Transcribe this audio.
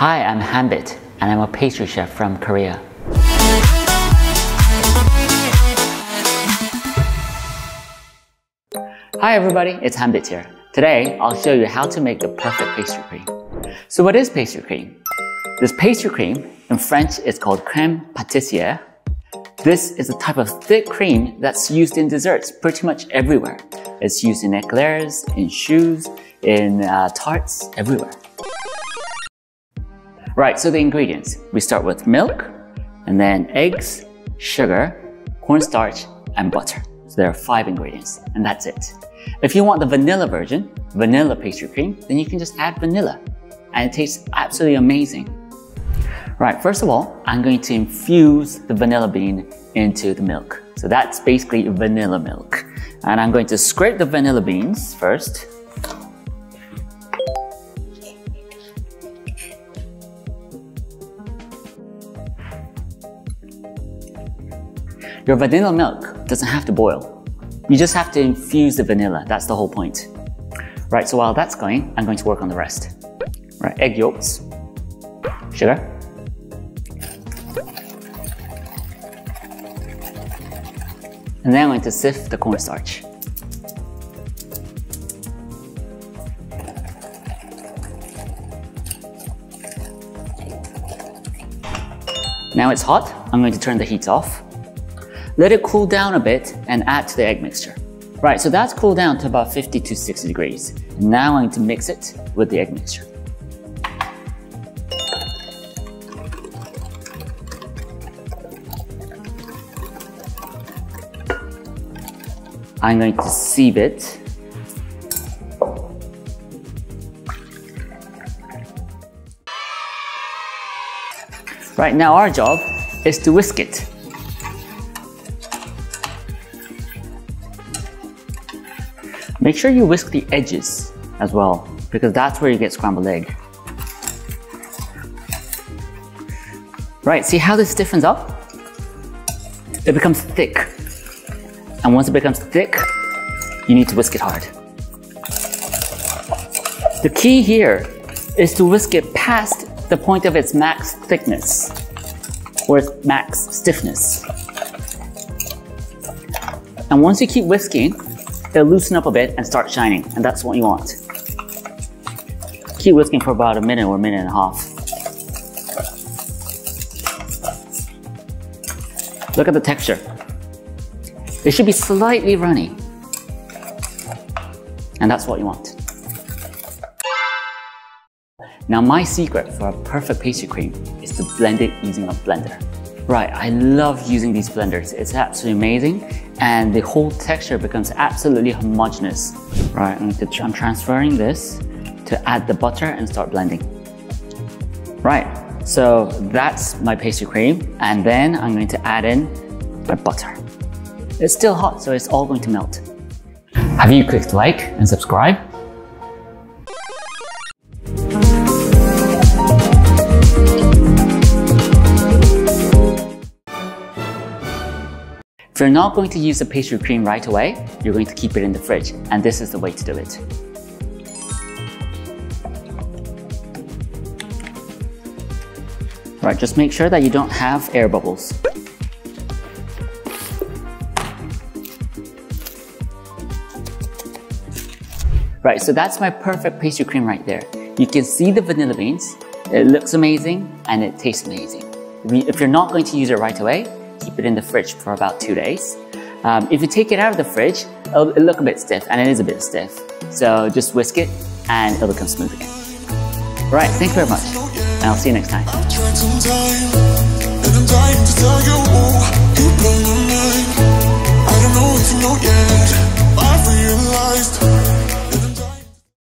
Hi, I'm Hanbit, and I'm a pastry chef from Korea. Hi everybody, it's Hanbit here. Today, I'll show you how to make the perfect pastry cream. So what is pastry cream? This pastry cream, in French, is called crème pâtissière. This is a type of thick cream that's used in desserts pretty much everywhere. It's used in eclairs, in choux, in uh, tarts, everywhere. Right, so the ingredients. We start with milk, and then eggs, sugar, cornstarch, and butter. So there are five ingredients, and that's it. If you want the vanilla version, vanilla pastry cream, then you can just add vanilla, and it tastes absolutely amazing. Right, first of all, I'm going to infuse the vanilla bean into the milk. So that's basically vanilla milk. And I'm going to scrape the vanilla beans first. Your vanilla milk doesn't have to boil. You just have to infuse the vanilla. That's the whole point. Right, so while that's going, I'm going to work on the rest. Right, egg yolks, sugar, and then I'm going to sift the cornstarch. Now it's hot, I'm going to turn the heat off. Let it cool down a bit and add to the egg mixture. Right, so that's cooled down to about 50 to 60 degrees. Now I'm going to mix it with the egg mixture. I'm going to sieve it. Right now our job is to whisk it. Make sure you whisk the edges as well, because that's where you get scrambled egg. Right, see how this stiffens up? It becomes thick. And once it becomes thick, you need to whisk it hard. The key here is to whisk it past the point of its max thickness or its max stiffness. And once you keep whisking, they'll loosen up a bit and start shining, and that's what you want. Keep whisking for about a minute or a minute and a half. Look at the texture. It should be slightly runny. And that's what you want. Now my secret for a perfect pastry cream is to blend it using a blender. Right, I love using these blenders. It's absolutely amazing and the whole texture becomes absolutely homogeneous. Right, I'm, to, I'm transferring this to add the butter and start blending. Right, so that's my pastry cream and then I'm going to add in my butter. It's still hot, so it's all going to melt. Have you clicked like and subscribe? If you're not going to use the pastry cream right away, you're going to keep it in the fridge, and this is the way to do it. Right, just make sure that you don't have air bubbles. Right, so that's my perfect pastry cream right there. You can see the vanilla beans, it looks amazing, and it tastes amazing. If you're not going to use it right away, keep it in the fridge for about two days. Um, if you take it out of the fridge, it'll, it'll look a bit stiff, and it is a bit stiff. So just whisk it, and it'll become smooth again. Right, thank you very much, and I'll see you next time.